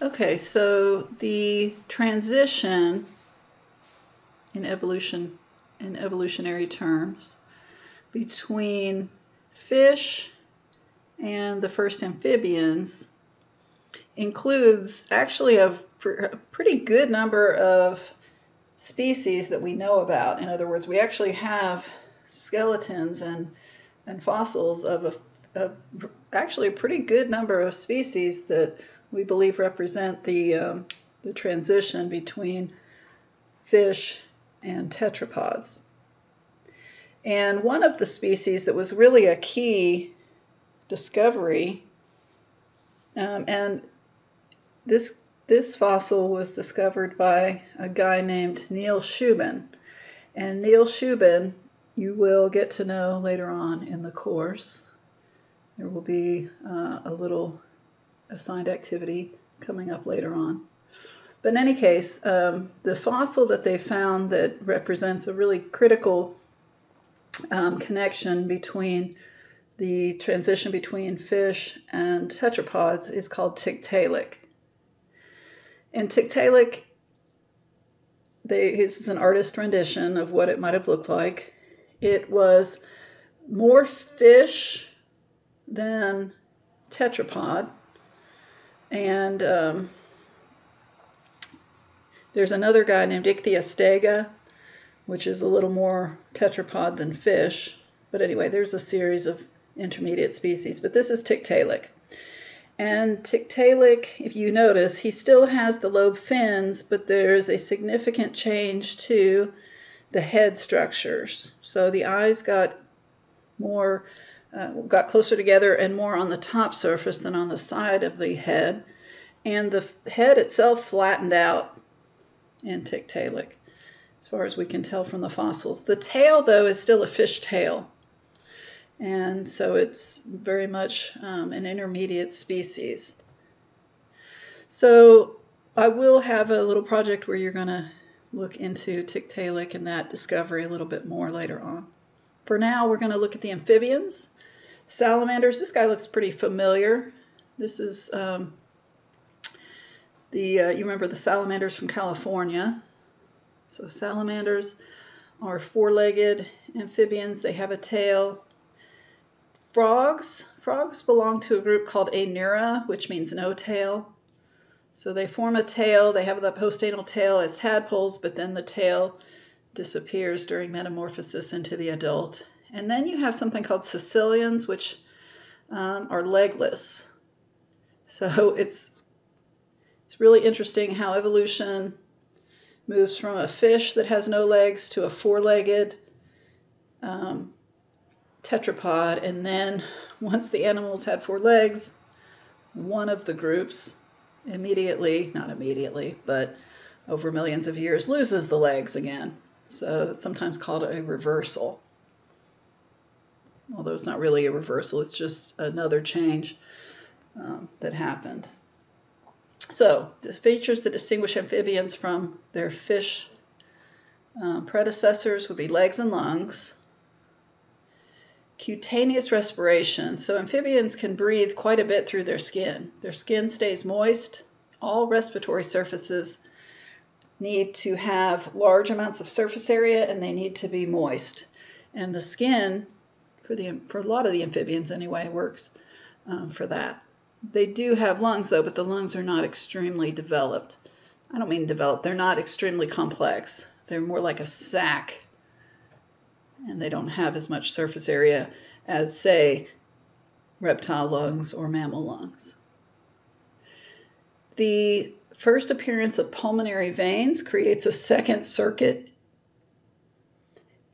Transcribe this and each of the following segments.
Okay, so the transition in evolution, in evolutionary terms, between fish and the first amphibians includes actually a, a pretty good number of species that we know about. In other words, we actually have skeletons and, and fossils of a, a, actually a pretty good number of species that we believe represent the, um, the transition between fish and tetrapods. And one of the species that was really a key discovery, um, and this this fossil was discovered by a guy named Neil Shubin. And Neil Shubin, you will get to know later on in the course. There will be uh, a little assigned activity coming up later on. But in any case, um, the fossil that they found that represents a really critical um, connection between the transition between fish and tetrapods is called Tiktaalik. And Tiktaalik, they, this is an artist rendition of what it might have looked like. It was more fish than tetrapod, and um, there's another guy named Ichthyostega, which is a little more tetrapod than fish. But anyway, there's a series of intermediate species. But this is Tiktaalik. And Tiktaalik, if you notice, he still has the lobe fins, but there's a significant change to the head structures. So the eyes got more uh, got closer together and more on the top surface than on the side of the head. And the head itself flattened out in Tiktaalik, as far as we can tell from the fossils. The tail, though, is still a fish tail. And so it's very much um, an intermediate species. So I will have a little project where you're going to look into Tiktaalik and that discovery a little bit more later on. For now, we're going to look at the amphibians. Salamanders, this guy looks pretty familiar. This is um, the, uh, you remember the salamanders from California. So salamanders are four-legged amphibians. They have a tail. Frogs, frogs belong to a group called Anura, which means no tail. So they form a tail. They have the postanal tail as tadpoles, but then the tail disappears during metamorphosis into the adult. And then you have something called caecilians, which um, are legless. So it's it's really interesting how evolution moves from a fish that has no legs to a four-legged um, tetrapod, and then once the animals had four legs, one of the groups immediately, not immediately, but over millions of years, loses the legs again. So it's sometimes called a reversal although it's not really a reversal, it's just another change um, that happened. So the features that distinguish amphibians from their fish um, predecessors would be legs and lungs, cutaneous respiration. So amphibians can breathe quite a bit through their skin. Their skin stays moist. All respiratory surfaces need to have large amounts of surface area and they need to be moist. And the skin for the for a lot of the amphibians anyway works um, for that. They do have lungs though, but the lungs are not extremely developed. I don't mean developed; they're not extremely complex. They're more like a sac, and they don't have as much surface area as, say, reptile lungs or mammal lungs. The first appearance of pulmonary veins creates a second circuit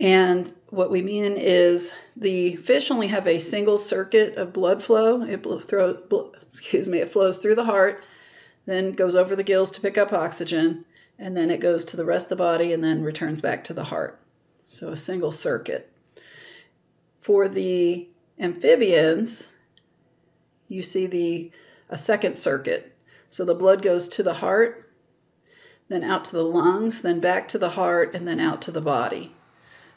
and what we mean is the fish only have a single circuit of blood flow. It throw, excuse me, it flows through the heart, then goes over the gills to pick up oxygen, and then it goes to the rest of the body and then returns back to the heart. So a single circuit. For the amphibians, you see the a second circuit. So the blood goes to the heart, then out to the lungs, then back to the heart, and then out to the body.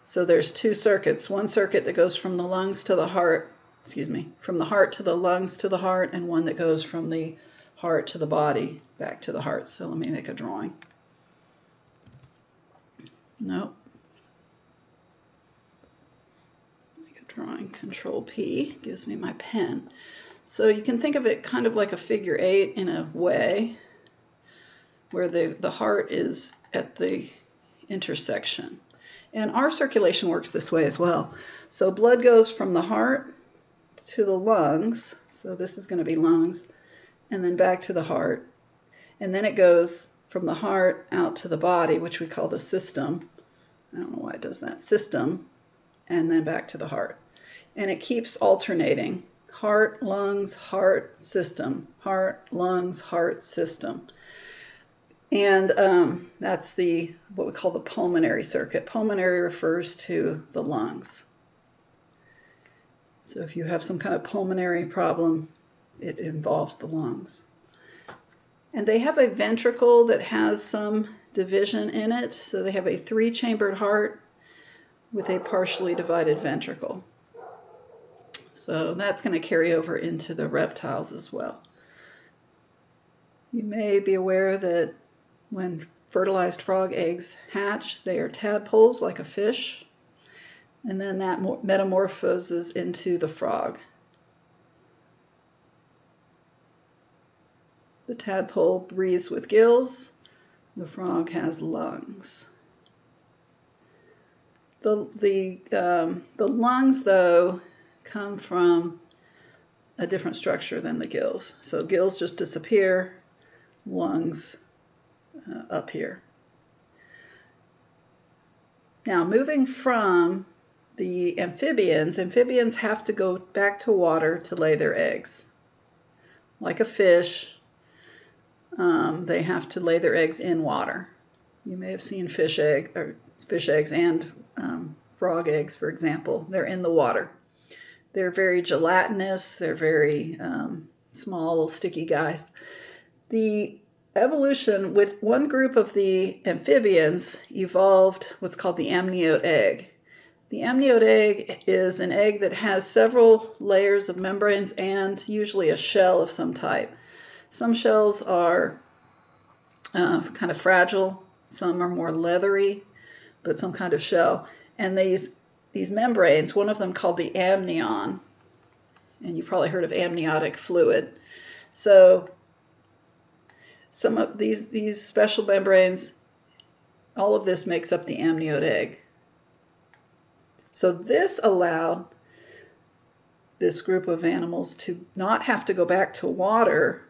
So there's two circuits, one circuit that goes from the lungs to the heart, excuse me, from the heart to the lungs to the heart, and one that goes from the heart to the body, back to the heart. So let me make a drawing. Nope. Make a drawing, Control P, gives me my pen. So you can think of it kind of like a figure eight in a way, where the, the heart is at the intersection. And our circulation works this way as well. So blood goes from the heart to the lungs. So this is going to be lungs. And then back to the heart. And then it goes from the heart out to the body, which we call the system. I don't know why it does that. System. And then back to the heart. And it keeps alternating. Heart, lungs, heart, system. Heart, lungs, heart, system. And um, that's the what we call the pulmonary circuit. Pulmonary refers to the lungs. So if you have some kind of pulmonary problem, it involves the lungs. And they have a ventricle that has some division in it. So they have a three chambered heart with a partially divided ventricle. So that's going to carry over into the reptiles as well. You may be aware that when fertilized frog eggs hatch, they are tadpoles like a fish, and then that metamorphoses into the frog. The tadpole breathes with gills, the frog has lungs. The, the, um, the lungs, though, come from a different structure than the gills. So gills just disappear, lungs uh, up here. Now, moving from the amphibians, amphibians have to go back to water to lay their eggs. Like a fish, um, they have to lay their eggs in water. You may have seen fish egg or fish eggs and um, frog eggs, for example. They're in the water. They're very gelatinous. They're very um, small, little sticky guys. The evolution with one group of the amphibians evolved what's called the amniote egg. The amniote egg is an egg that has several layers of membranes and usually a shell of some type. Some shells are uh, kind of fragile, some are more leathery, but some kind of shell. And these these membranes, one of them called the amnion, and you've probably heard of amniotic fluid. So some of these, these special membranes, all of this makes up the amniote egg. So this allowed this group of animals to not have to go back to water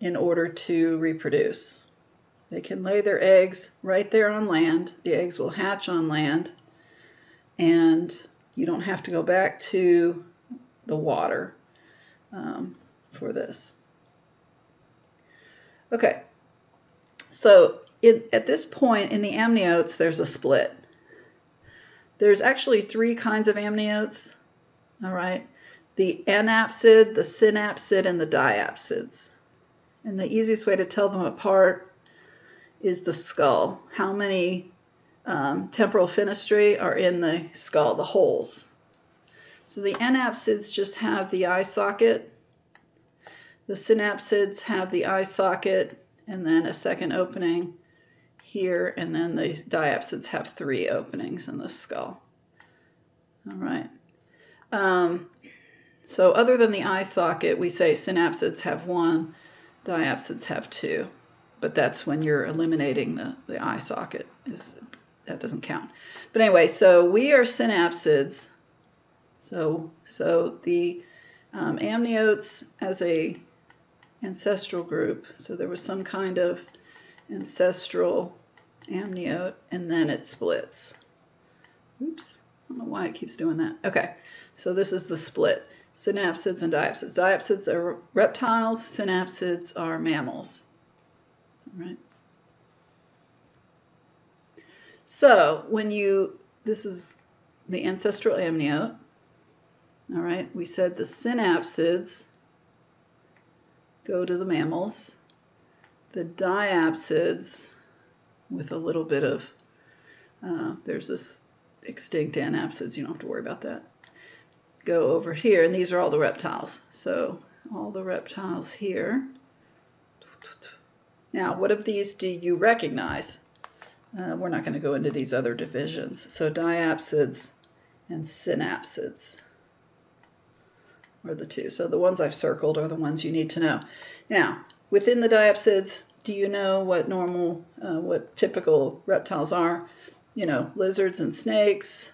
in order to reproduce. They can lay their eggs right there on land. The eggs will hatch on land, and you don't have to go back to the water um, for this. Okay, so at this point in the amniotes, there's a split. There's actually three kinds of amniotes, all right? The anapsid, the synapsid, and the diapsids. And the easiest way to tell them apart is the skull. How many um, temporal fenestrae are in the skull, the holes? So the anapsids just have the eye socket the synapsids have the eye socket and then a second opening here, and then the diapsids have three openings in the skull. All right. Um, so other than the eye socket, we say synapsids have one, diapsids have two, but that's when you're eliminating the, the eye socket. Is That doesn't count. But anyway, so we are synapsids. So, so the um, amniotes as a ancestral group. So there was some kind of ancestral amniote, and then it splits. Oops, I don't know why it keeps doing that. Okay, so this is the split. Synapsids and diapsids. Diapsids are reptiles, synapsids are mammals. All right. So when you, this is the ancestral amniote. All right, we said the synapsids go to the mammals. The diapsids, with a little bit of, uh, there's this extinct anapsids, you don't have to worry about that, go over here, and these are all the reptiles. So all the reptiles here. Now, what of these do you recognize? Uh, we're not going to go into these other divisions. So diapsids and synapsids are the two. So the ones I've circled are the ones you need to know. Now, within the diapsids, do you know what normal, uh, what typical reptiles are? You know, lizards and snakes,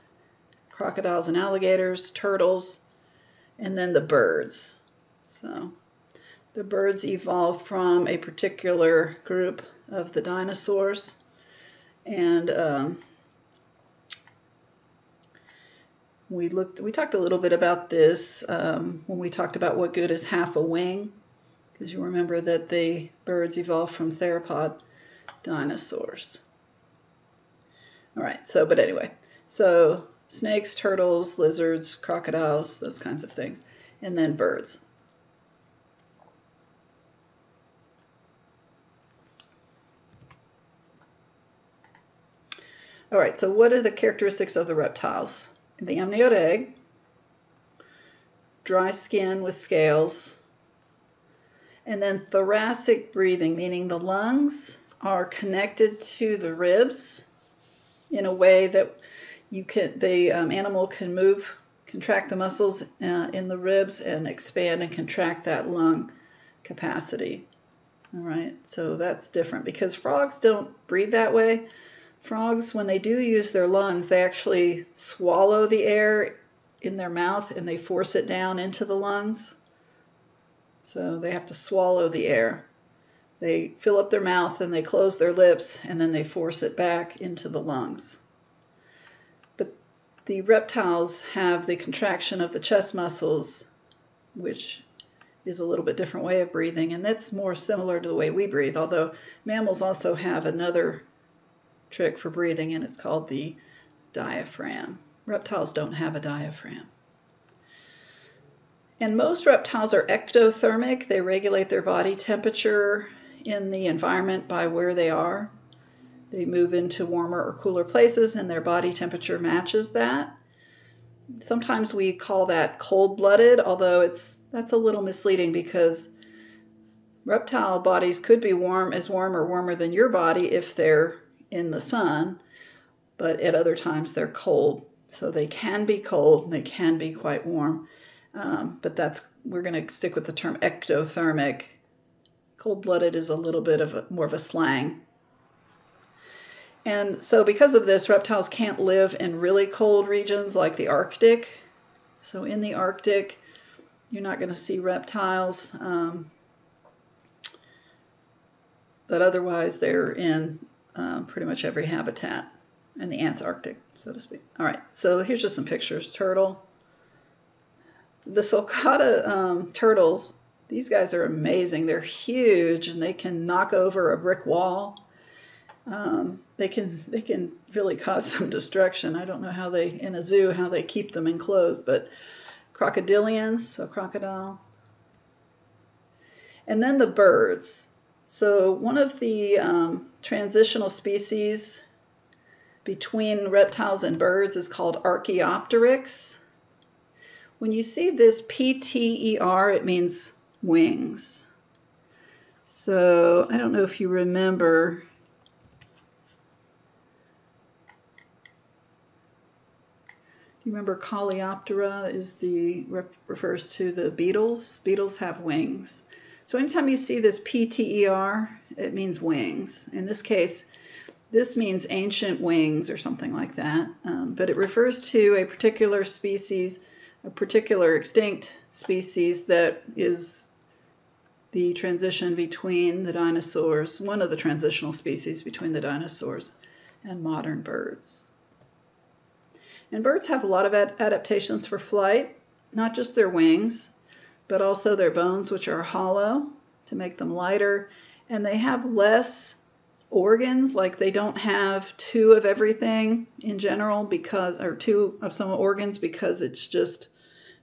crocodiles and alligators, turtles, and then the birds. So the birds evolved from a particular group of the dinosaurs. And um, we looked, we talked a little bit about this um, when we talked about what good is half a wing, because you remember that the birds evolved from theropod dinosaurs. All right, so, but anyway, so snakes, turtles, lizards, crocodiles, those kinds of things, and then birds. All right, so what are the characteristics of the reptiles? The amniote egg, dry skin with scales, and then thoracic breathing, meaning the lungs are connected to the ribs in a way that you can the um, animal can move, contract the muscles uh, in the ribs and expand and contract that lung capacity. All right, so that's different because frogs don't breathe that way. Frogs, when they do use their lungs, they actually swallow the air in their mouth and they force it down into the lungs. So they have to swallow the air. They fill up their mouth and they close their lips and then they force it back into the lungs. But the reptiles have the contraction of the chest muscles, which is a little bit different way of breathing, and that's more similar to the way we breathe, although mammals also have another trick for breathing, and it's called the diaphragm. Reptiles don't have a diaphragm. And most reptiles are ectothermic. They regulate their body temperature in the environment by where they are. They move into warmer or cooler places, and their body temperature matches that. Sometimes we call that cold-blooded, although it's that's a little misleading because reptile bodies could be warm as warm or warmer than your body if they're in the sun, but at other times they're cold. So they can be cold, they can be quite warm, um, but that's we're going to stick with the term ectothermic. Cold-blooded is a little bit of a, more of a slang. And so because of this, reptiles can't live in really cold regions like the Arctic. So in the Arctic, you're not going to see reptiles. Um, but otherwise, they're in um, pretty much every habitat in the Antarctic, so to speak. All right, so here's just some pictures. Turtle. The sulcata um, turtles, these guys are amazing. They're huge and they can knock over a brick wall. Um, they can they can really cause some destruction. I don't know how they in a zoo how they keep them enclosed, but crocodilians, so crocodile. And then the birds. So one of the um, transitional species between reptiles and birds is called Archaeopteryx. When you see this PTER, it means wings. So I don't know if you remember. You remember Coleoptera is the refers to the beetles. Beetles have wings. So anytime you see this PTER, it means wings. In this case, this means ancient wings or something like that, um, but it refers to a particular species, a particular extinct species that is the transition between the dinosaurs, one of the transitional species between the dinosaurs and modern birds. And birds have a lot of ad adaptations for flight, not just their wings, but also their bones, which are hollow to make them lighter. And they have less organs, like they don't have two of everything in general because, or two of some organs because it's just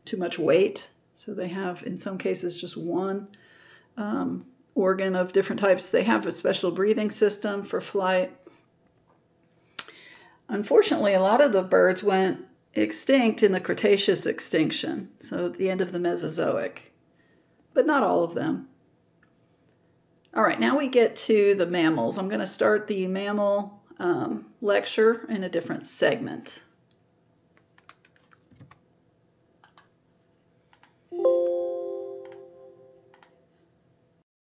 too much weight. So they have, in some cases, just one um, organ of different types. They have a special breathing system for flight. Unfortunately, a lot of the birds went extinct in the Cretaceous extinction, so at the end of the Mesozoic. but not all of them. All right, now we get to the mammals. I'm going to start the mammal um, lecture in a different segment.